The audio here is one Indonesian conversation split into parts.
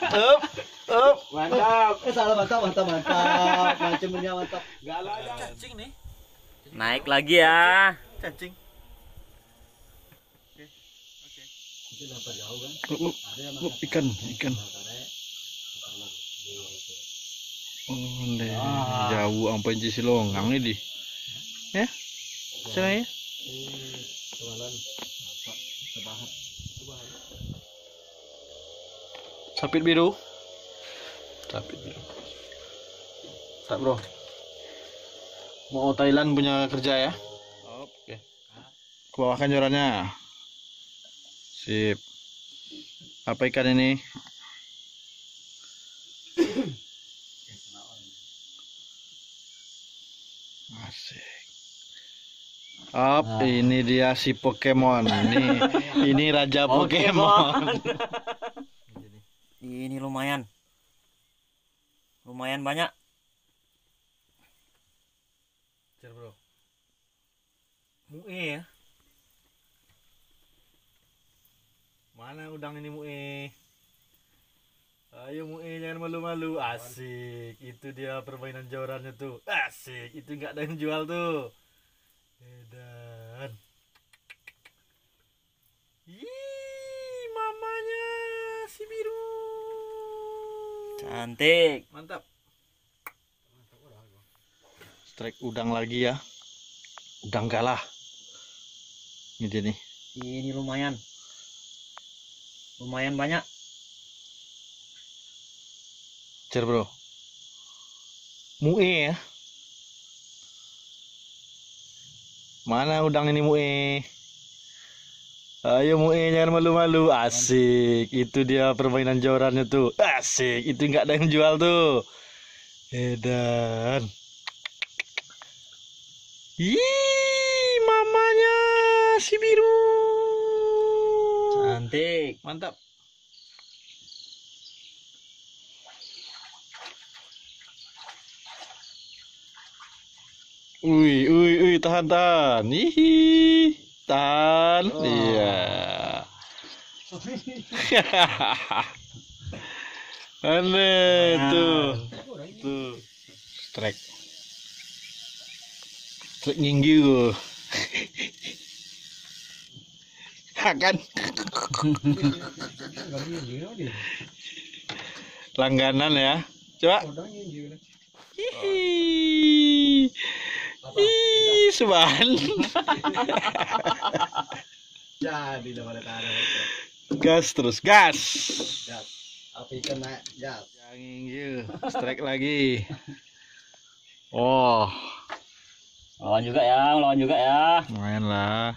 Up, up. Mantap. Eh salah mantap mantap mantap. Macamnya mantap. Galah aja. Cacing nih. Naik lagi ya. Cacing. Itu dapat jauh kan? Ada ikan, ikan. Oh, deh. Jauh sampai di silongang ini di. Ya? Saya ya. Kawalan. Sebahat. Sapit biru. Sapit biru. Tak bro. Mau Thailand punya kerja ya? Oke. Ke bawah kan jorannya. Sip. Apa ikan ini? Asik. Up, ini dia si Pokemon. Ini ini raja Pokemon. Ini lumayan. Lumayan banyak. Cer bro. Mue ya. Mana udang ini Mue? Ayo Mue jangan malu-malu. Asik. Itu dia permainan jorannya tuh. Asik. Itu nggak ada yang jual tuh. Edan. Ih, mamanya si biru. Cantik. Mantap. Strike udang lagi ya. Udang galah. Ini dia nih. Ini lumayan. Lumayan banyak. Cer bro. Mue ya. Mana udang ini Mue? Ayo Mue jangan malu-malu. Asik. Itu dia permainan jorannya tuh. Asik. Itu nggak ada yang jual tuh. Edan. Ih, mamanya si biru. Cantik. Mantap. Ui, ui, ui, tahan, tahan. Hihi. Tan. Oh. Iya. Aneh tuh. Tuh. strike, strike nyinggi gue. Ya kan? langganan ya coba Hihi. Ih, suban. Jadi lah pada gas terus, gas. Api kena jas. Yang ingin strike lagi. Oh, Lawan juga ya, lawan juga ya. lumayan lah.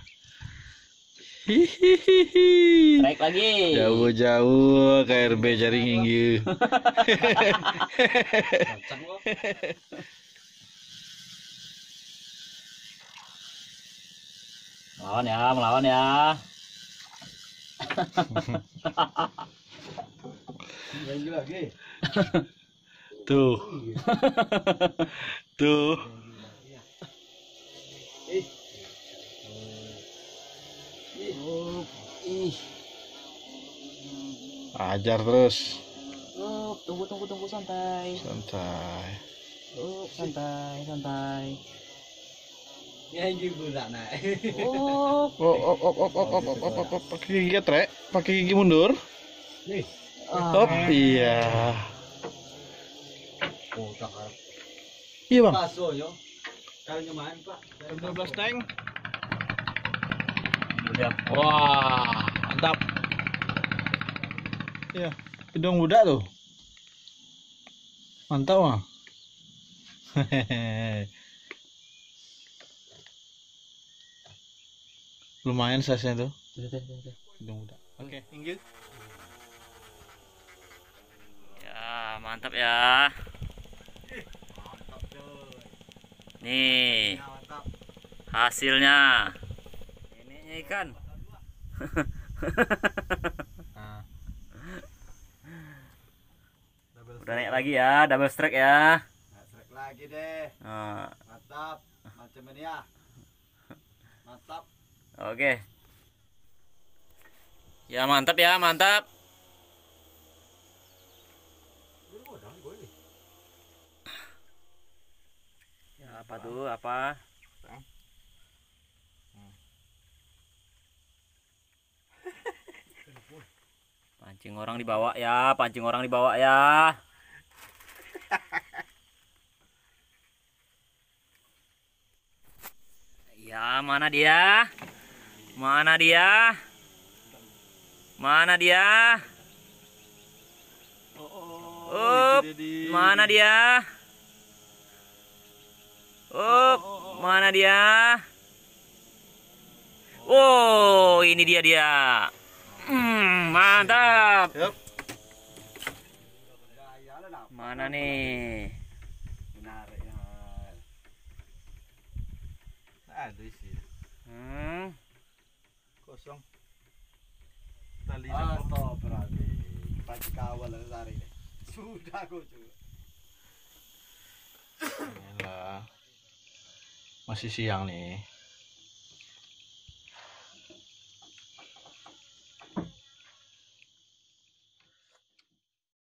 Hihihi. Naik lagi. Jauh-jauh KRB jaring ingin. Melawan ya, melawan ya. Lagi lagi. Tuh. Tuh. Ih. Ajar terus. Oh, tunggu tunggu tunggu santai. Santai. Oh, santai, santai. Oh, Oh. Pakai gigi trek, pakai gigi mundur. Nih. Op, iya. Oh, tak. Iya bang. Paso yo. Kalau nyomain pak. 12 tank. udah. Wah, mantap. Iya, hidung budak tuh. Mantap mah. Hehehe. Lumayan size-nya tuh, hidung budak. Oke, inggil. Ya, mantap ya. Nih, Mantap. hasilnya. Ini ikan. Nah. Double Udah naik lagi ya, double strike ya. Strike lagi deh. Nah, Mantap. Macam ini ya. Mantap. Oke. Ya mantap ya, mantap. Ya apa tuh? Apa? Pancing orang dibawa ya, pancing orang dibawa ya. Ya, mana dia? Mana dia? Mana dia? Oh, Up, mana dia? Up, mana dia? Oh, ini dia dia. Hmm, mantap. Nak. Mana nih? Menarik ya. Ada isi. Hmm, Kosong. Tali Astagfirullahaladzim. Pasti kawal lah sehari ini. Sudah aku cuy. lah. Masih siang nih.